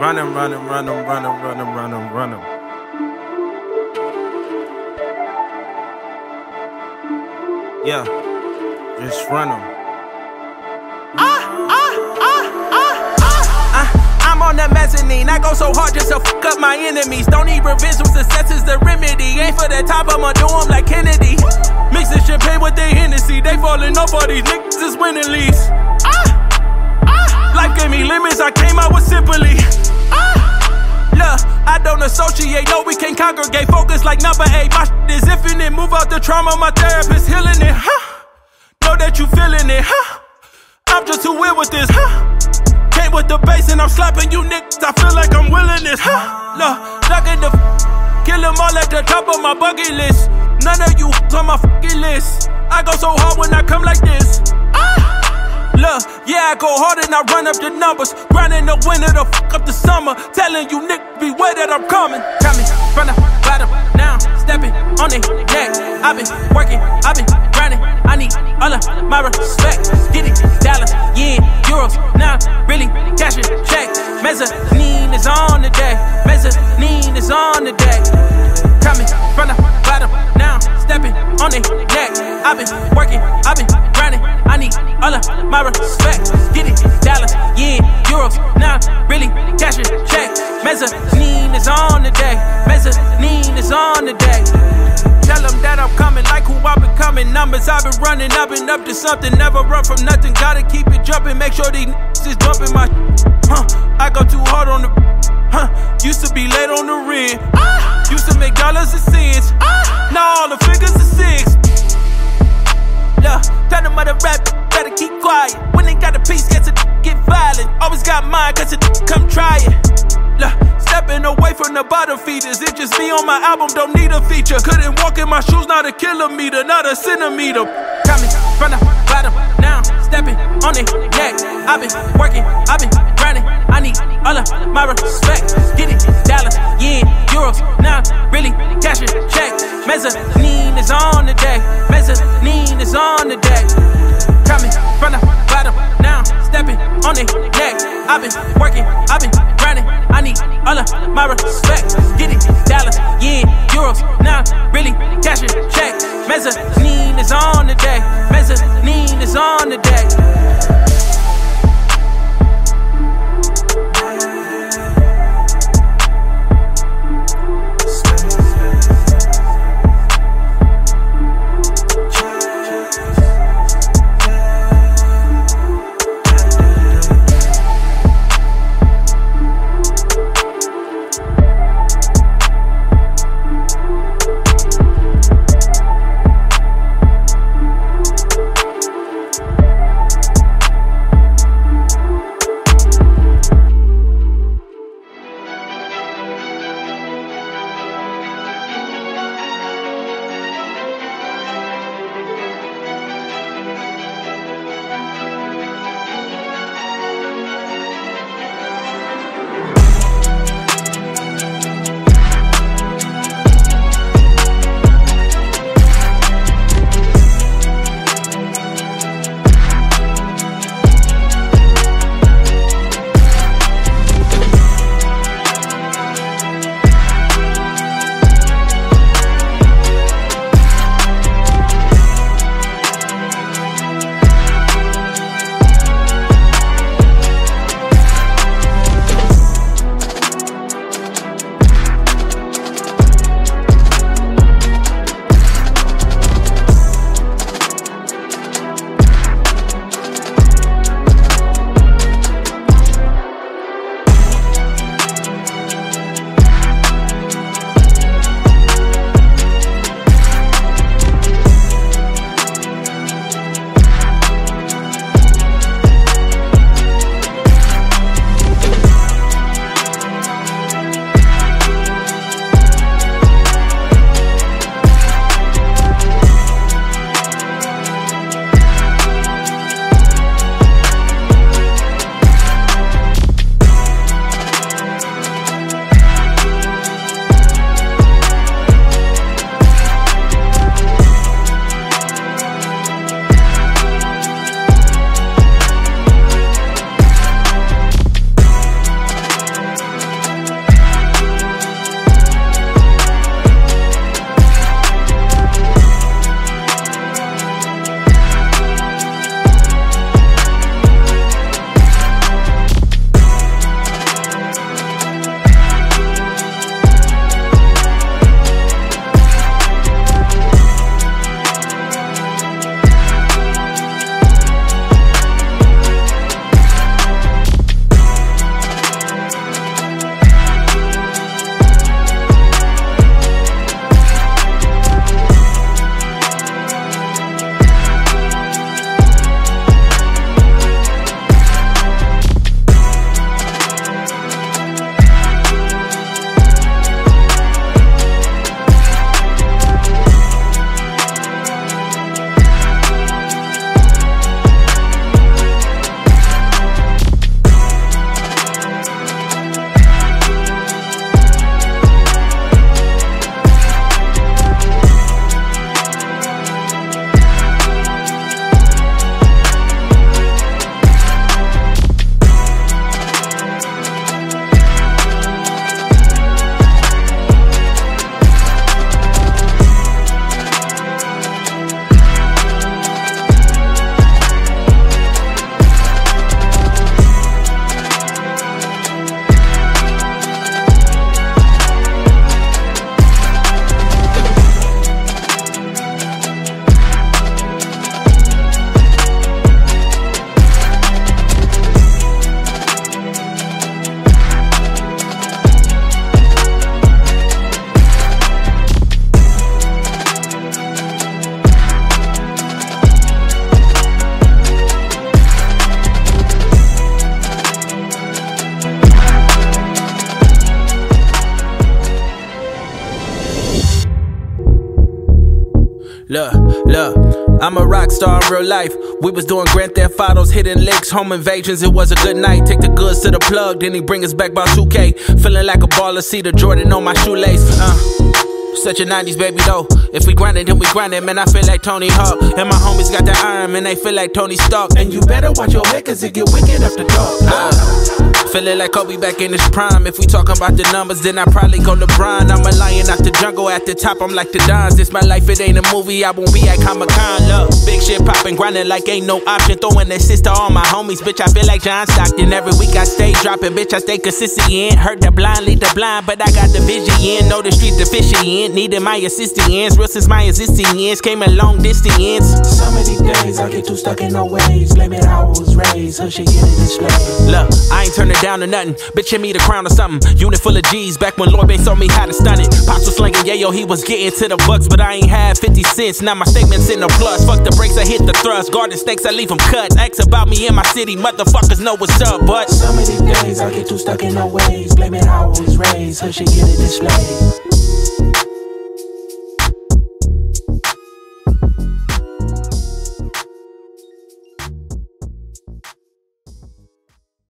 Run him, run him, run him, run him, run him, run him, run him. Yeah, just run him. I'm on that mezzanine. I go so hard just to fuck up my enemies. Don't need revenge when success is the remedy. Ain't for the top, I'ma do 'em like Kennedy. Mixing champagne with their Hennessy. They falling off all these niggas is winning leads. Ah, ah. Life gave me limits, I came out with simply. Ah, look, I don't associate. No, we can't congregate. Focus like number eight. My shit is infinite. Move out the trauma, my therapist healing it. Huh? Know that you feeling it, huh? I'm just too weird with this, huh? Came with the bass and I'm slapping you niggas. I feel like I'm willing this, huh? Look, stuck in the f- kill them all at the top of my bucket list. None of you on my fucking list. I go so hard when I come like this. Ah! Look, yeah, I go hard and I run up the numbers. Grinding the winter to fuck up the summer. Telling you niggas beware that I'm coming. Coming from the bottom, now stepping on it neck. I've been working, I've been grinding. I need all of my respect. Get it, dollars, yen, euros. Now really cashing checks. Mezzanine is on the day. Mezzanine is on the day. Coming from the bottom, now stepping on it. I've been working, I've been grinding. I need all of my respect. Get it, dollars, yen, euros. Now really cashing checks. Mezzanine is on the day. Mezzanine is on the day. Tell them that I'm coming, like who I've been coming. Numbers I've been running, I've been up to something. Never run from nothing, gotta keep it jumping. Make sure these niggas is bumping my. Huh, I go too hard on the. Huh, used to be late on the rim. Used to make dollars and cents. Now all the figures are six. Yeah, tell them other rap, better keep quiet. When they got a piece, gets to get violent. Always got mine, cause it come try it. Look, stepping away from the bottom feeders. It just me on my album, don't need a feature. Couldn't walk in my shoes, not a kilometer, not a centimeter. Coming from the bottom, now stepping on it neck. I've been working, I've been grinding. I need all of my respect. Get it, dollars, yen, euros. Now really cashing checks. Mezzanine is on the day. I've been working, I've been grinding. I need all of my respect. Get it, dollars, yen, euros. Now really cashing checks. Mezzanine is on the day. Mezzanine is on the day. Look, I'm a rock star in real life. We was doing Grand Theft Autos, hitting lakes, home invasions. It was a good night. Take the goods to the plug, then he bring us back by 2K. Feeling like a baller, see the Jordan on my shoelace. Uh. Such a 90s baby though. If we grind it, then we grind it, man. I feel like Tony Hawk. And my homies got that iron, man. They feel like Tony Stark. And you better watch your head, cause it get wicked up the top. Uh. Feeling like Kobe back in his prime. If we talking about the numbers, then I probably go LeBron. I'm a lion out the jungle at the top. I'm like the Dons. This my life, it ain't a movie. I won't be at Comic Con. Look, big shit popping, grinding like ain't no option. Throwing assist to all my homies, bitch. I feel like John Stockton. Every week I stay dropping, bitch. I stay consistent. Hurt the blind, lead the blind, but I got the vision. Know the streets deficient. Needed my assistance. Real since my existing ends. Came a long distance. Some of these days I get too stuck in no ways. Blame it how I was raised. Her shit get it display. Look, I ain't turning down to nothing. Bitch, hit me the crown or something. Unit full of G's back when Lloyd Banks told me how to stun it. Pops was slinging, yeah, yo, he was getting to the bucks, but I ain't had 50 cents. Now my statements in the plus. Fuck the brakes, I hit the thrust. Garden snakes, I leave them cut. Ask about me in my city, motherfuckers know what's up, but. Some of these days I get too stuck in no ways. Blame it how I was raised. Her shit get it displayed.